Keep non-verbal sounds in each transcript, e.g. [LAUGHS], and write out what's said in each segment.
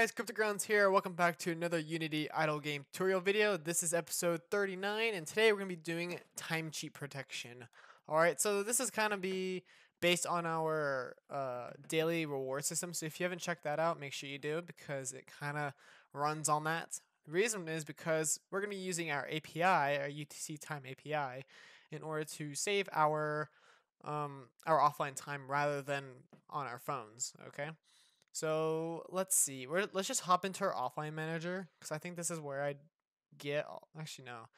guys, CryptoGrounds here. Welcome back to another Unity idle game tutorial video. This is episode 39, and today we're going to be doing time cheat protection. Alright, so this is kind of be based on our uh, daily reward system. So if you haven't checked that out, make sure you do because it kind of runs on that. The reason is because we're going to be using our API, our UTC time API, in order to save our um, our offline time rather than on our phones. Okay. So let's see. We're, let's just hop into our offline manager because I think this is where I get. Actually, no.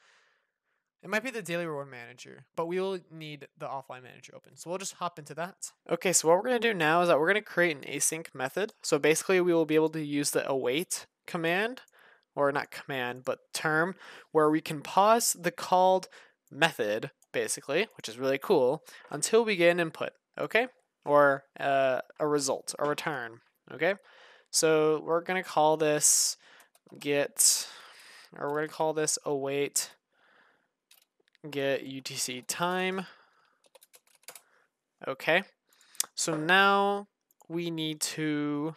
It might be the daily reward manager, but we will need the offline manager open. So we'll just hop into that. Okay, so what we're going to do now is that we're going to create an async method. So basically, we will be able to use the await command, or not command, but term, where we can pause the called method, basically, which is really cool, until we get an input, okay? Or uh, a result, a return, okay? So we're to call this get, or we're to call this await get UTC time. Okay, so now we need to,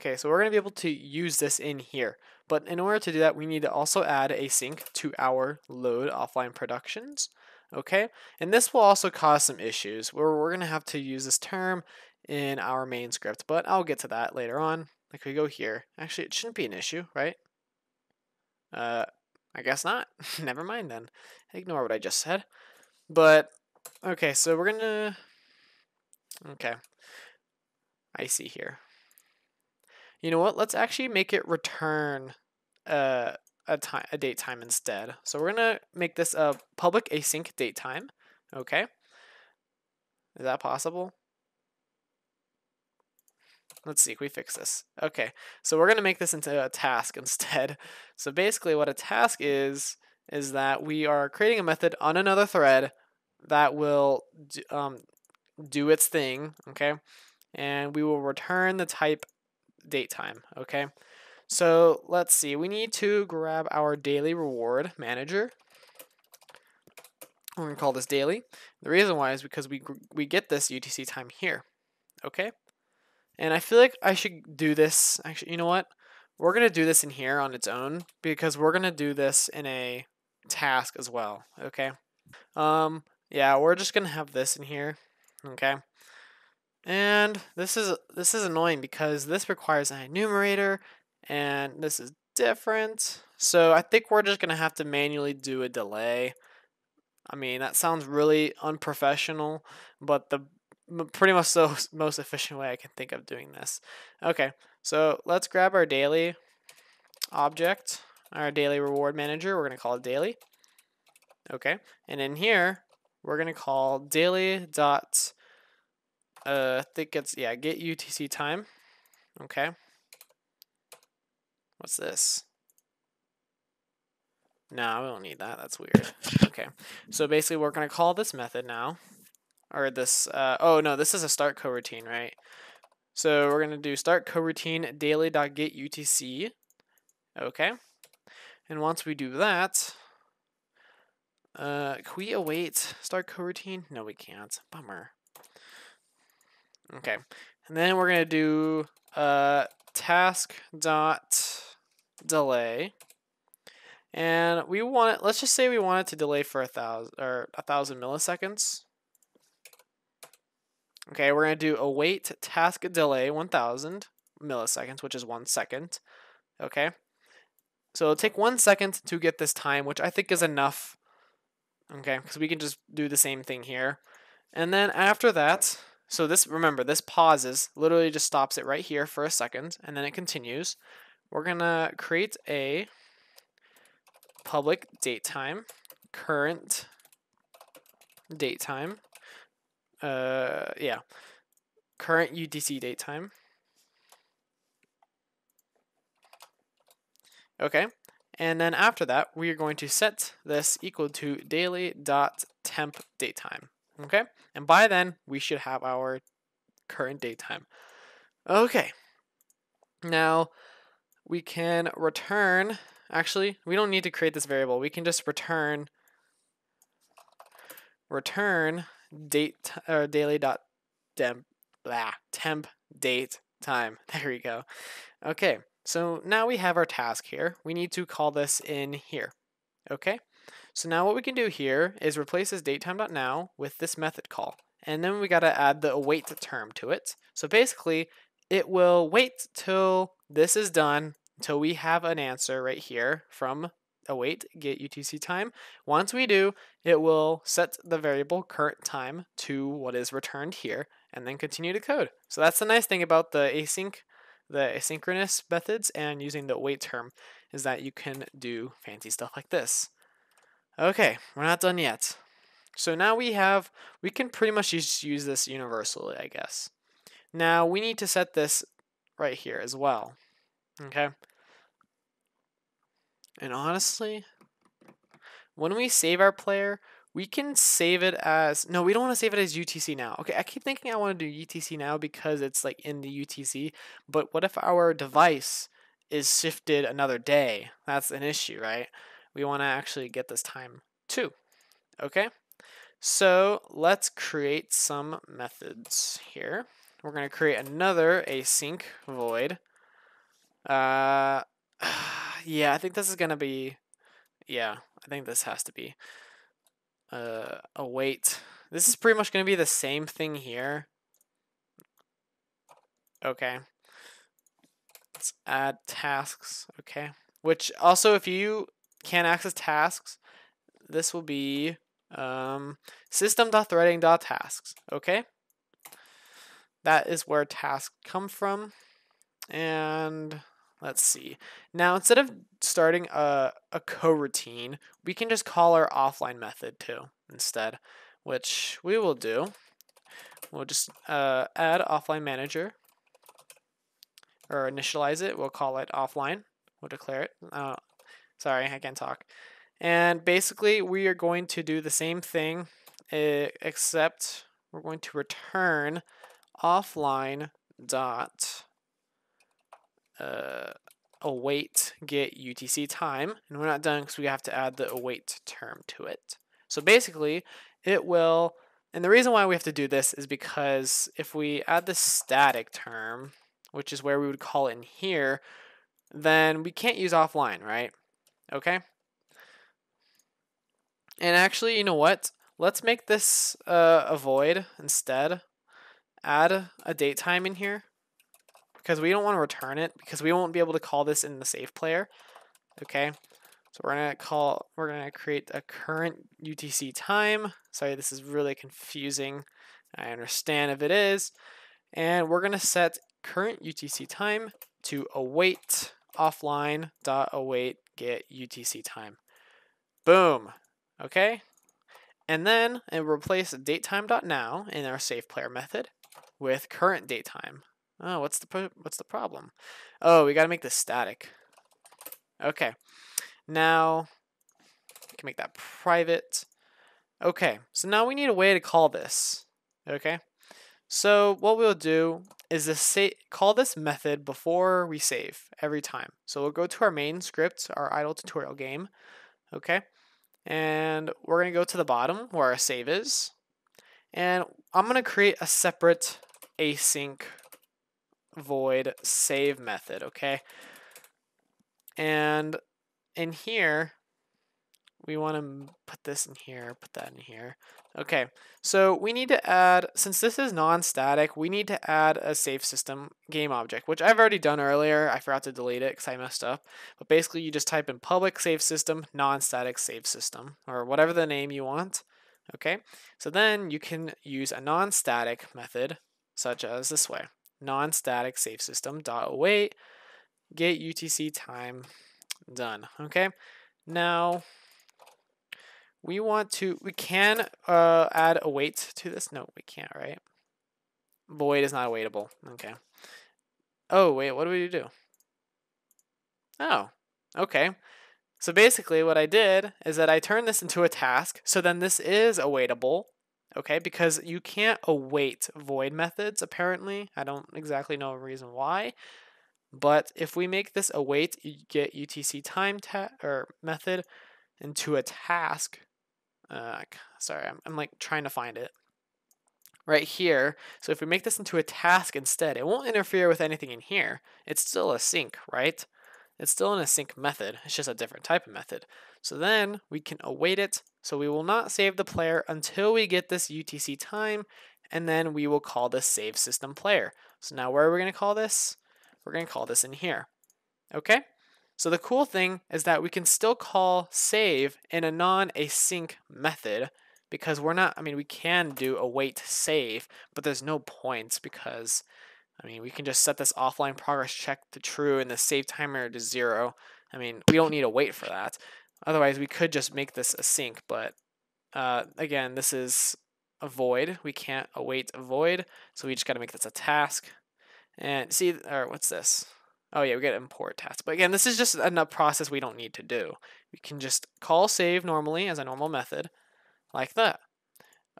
okay, so we're to be able to use this in here. But in order to do that, we need to also add async to our load offline productions. Okay, and this will also cause some issues where we're going to have to use this term in our main script, but I'll get to that later on. Like we go here. Actually, it shouldn't be an issue, right? Uh, I guess not. [LAUGHS] Never mind then. Ignore what I just said. But, okay, so we're gonna... Okay. I see here. You know what? Let's actually make it return uh, a time, a date time instead. So we're gonna make this a public async date time. Okay. Is that possible? Let's see, if we fix this? Okay, so we're going to make this into a task [LAUGHS] instead. So basically what a task is, is that we are creating a method on another thread that will do, um, do its thing, okay? And we will return the type date time, okay? So let's see, we need to grab our daily reward manager. We're to call this daily. The reason why is because we, we get this UTC time here, okay? And I feel like I should do this. Actually, you know what? We're going to do this in here on its own because we're going to do this in a task as well. Okay. Um, yeah, we're just going to have this in here. Okay. And this is this is annoying because this requires an enumerator and this is different. So I think we're just going to have to manually do a delay. I mean, that sounds really unprofessional, but the pretty much the most efficient way I can think of doing this. Okay, so let's grab our daily object, our daily reward manager. We're going to call it daily. Okay, and in here, we're going to call daily dot, uh, I think it's, yeah, get UTC time. Okay. What's this? No, we don't need that. That's weird. Okay, so basically we're going to call this method now or this, uh, oh no, this is a start coroutine, right? So we're going to do start coroutine daily.get UTC. Okay. And once we do that, uh, can we await start coroutine? No, we can't. Bummer. Okay. And then we're going to do uh, task dot delay. And we want let's just say we want it to delay for a thousand or a thousand milliseconds. Okay, we're going to do await task delay 1000 milliseconds, which is one second. Okay, so it'll take one second to get this time, which I think is enough. Okay, because we can just do the same thing here. And then after that, so this, remember, this pauses, literally just stops it right here for a second, and then it continues. We're going to create a public date time, current date time, uh, yeah, current UTC date time. Okay, and then after that, we are going to set this equal to daily dot temp date time. Okay, and by then we should have our current date time. Okay, now we can return. Actually, we don't need to create this variable. We can just return return date or daily dot dem blah, temp date time. [LAUGHS] There we go. Okay, So now we have our task here. We need to call this in here. Okay? So now what we can do here is replace this datetime.now with this method call. And then we got to add the await term to it. So basically, it will wait till this is done, until we have an answer right here from await get UTC time. Once we do, it will set the variable current time to what is returned here and then continue to code. So that's the nice thing about the async, the asynchronous methods and using the await term is that you can do fancy stuff like this. Okay, we're not done yet. So now we have, we can pretty much just use this universally, I guess. Now we need to set this right here as well. Okay. And honestly, when we save our player, we can save it as, no, we don't want to save it as UTC now. Okay, I keep thinking I want to do UTC now because it's like in the UTC, but what if our device is shifted another day? That's an issue, right? We want to actually get this time too, okay? So let's create some methods here. We're going to create another async void. Uh, [SIGHS] yeah, I think this is gonna be, yeah, I think this has to be uh, wait. This is pretty much gonna be the same thing here. Okay. Let's add tasks, okay. Which also, if you can't access tasks, this will be um, system.threading.tasks, okay? That is where tasks come from. And Let's see. Now, instead of starting a, a coroutine, we can just call our offline method too instead, which we will do. We'll just uh, add offline manager or initialize it. We'll call it offline. We'll declare it. Uh, sorry, I can't talk. And basically, we are going to do the same thing, except we're going to return offline dot uh, await get UTC time, and we're not done because we have to add the await term to it. So basically, it will, and the reason why we have to do this is because if we add the static term, which is where we would call in here, then we can't use offline, right? Okay? And actually, you know what? Let's make this uh, a void instead. Add a date time in here because we don't want to return it because we won't be able to call this in the save player. Okay, so we're gonna call, we're gonna create a current UTC time. Sorry, this is really confusing. I understand if it is. And we're gonna set current UTC time to await offline dot await get UTC time. Boom. Okay. And then and replace datetime.now in our save player method with current datetime. Oh, what's the what's the problem? Oh, we got to make this static. Okay. Now, we can make that private. Okay, so now we need a way to call this. Okay. So what we'll do is this call this method before we save every time. So we'll go to our main script, our idle tutorial game. Okay. And we're going to go to the bottom where our save is. And I'm going to create a separate async void save method, okay? And in here, we want to put this in here, put that in here. Okay, so we need to add, since this is non-static, we need to add a save system game object, which I've already done earlier. I forgot to delete it because I messed up. But basically, you just type in public save system, non-static save system, or whatever the name you want. Okay, so then you can use a non-static method, such as this way non-static save system dot await get UTC time done. Okay, now we want to we can uh, add await to this. No, we can't. Right? Void is not awaitable. Okay. Oh wait, what do we do? Oh, okay. So basically what I did is that I turned this into a task. So then this is awaitable okay? Because you can't await void methods, apparently. I don't exactly know a reason why. But if we make this await get UTC time ta- or method into a task, uh, sorry, I'm, I'm like trying to find it. right here. So if we make this into a task instead, it won't interfere with anything in here. It's still async, right? It's still an async method. It's just a different type of method. So then we can await it. So we will not save the player until we get this UTC time, and then we will call this save system player. So now where are we going to call this? We're going to call this in here. Okay? So the cool thing is that we can still call save in a non-async method because we're not, I mean, we can do await save, but there's no points because, I mean, we can just set this offline progress check to true and the save timer to zero. I mean, we don't need to wait for that. Otherwise, we could just make this async, but uh, again, this is a void. We can't await a void, so we just got to make this a task. And see, or what's this? Oh yeah, we get import task. But again, this is just a process we don't need to do. We can just call save normally as a normal method, like that.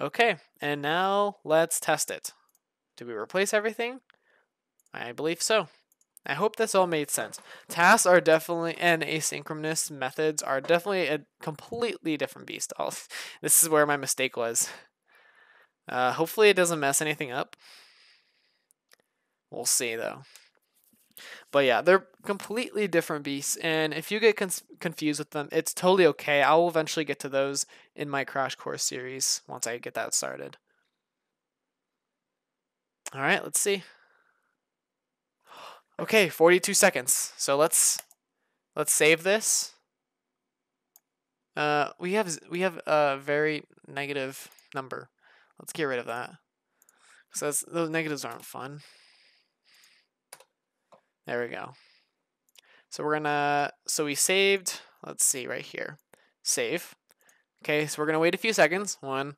Okay, and now let's test it. Did we replace everything? I believe so. I hope this all made sense. Tasks are definitely, and asynchronous methods are definitely a completely different beast. [LAUGHS] This is where my mistake was. Uh, hopefully it doesn't mess anything up. We'll see though. But yeah, they're completely different beasts, and if you get con- confused with them, it's totally okay. I will eventually get to those in my Crash Course series once I get that started. All right, let's see. Okay, 42 seconds. So let's let's save this. Uh, we have we have a very negative number. Let's get rid of that. So those negatives aren't fun. There we go. So we're gonna, so we saved, let's see right here, save. Okay, so we're gonna wait a few seconds. One,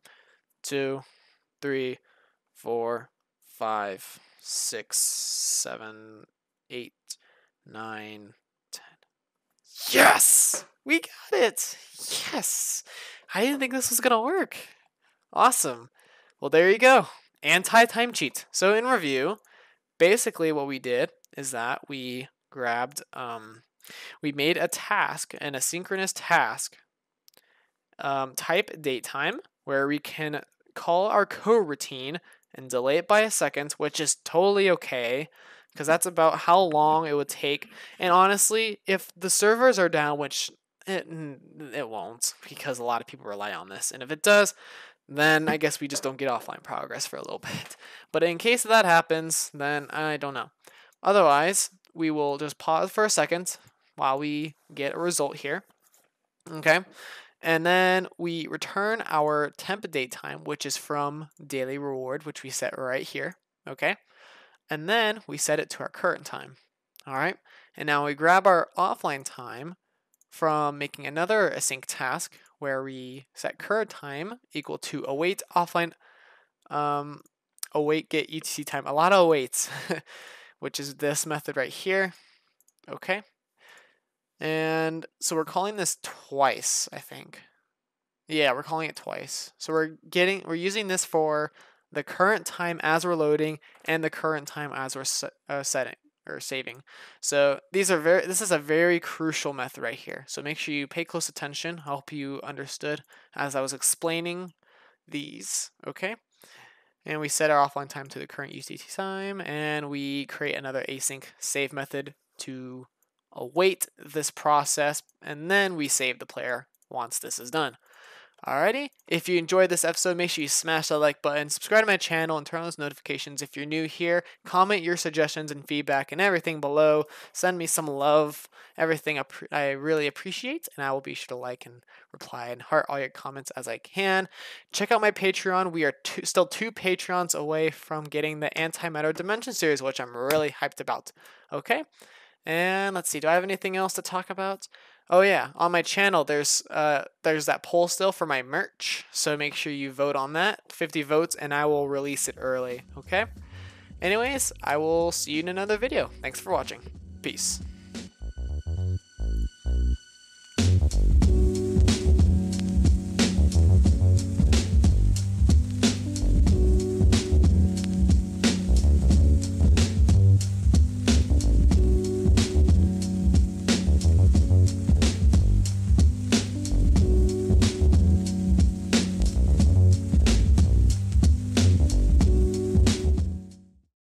two, three, four, five, six, seven, eight, nine, ten. Yes! We got it! Yes! I didn't think this was gonna work. Awesome. Well, there you go. Anti-time cheat. So in review, basically what we did is that we grabbed, um, we made a task, an asynchronous task, um, type date time, where we can call our coroutine and delay it by a second, which is totally okay because that's about how long it would take. And honestly, if the servers are down, which it, it won't because a lot of people rely on this, and if it does, then I guess we just don't get offline progress for a little [LAUGHS] bit. But in case that happens, then I don't know. Otherwise, we will just pause for a second while we get a result here. Okay. And then we return our temp date time, which is from daily reward, which we set right here. Okay. And then we set it to our current time. All right. And now we grab our offline time from making another async task where we set current time equal to await offline um, await get UTC time. A lot of awaits. [LAUGHS] which is this method right here. Okay. And so we're calling this twice, I think. Yeah, we're calling it twice. So we're getting, we're using this for the current time as we're loading and the current time as we're uh, setting or saving. So these are very, this is a very crucial method right here. So make sure you pay close attention. I hope you understood as I was explaining these, okay? and we set our offline time to the current UTC time, and we create another async save method to await this process, and then we save the player once this is done. Alrighty, if you enjoyed this episode, make sure you smash that like button, subscribe to my channel, and turn on those notifications if you're new here. Comment your suggestions and feedback and everything below. Send me some love, everything I really appreciate, and I will be sure to like and reply and heart all your comments as I can. Check out my Patreon. We are two, still two Patreons away from getting the Antimatter Dimension series, which I'm really hyped about. Okay, and let's see, do I have anything else to talk about? Oh yeah, on my channel there's uh there's that poll still for my merch, so make sure you vote on that. 50 votes and I will release it early, okay? Anyways, I will see you in another video. Thanks for watching. Peace.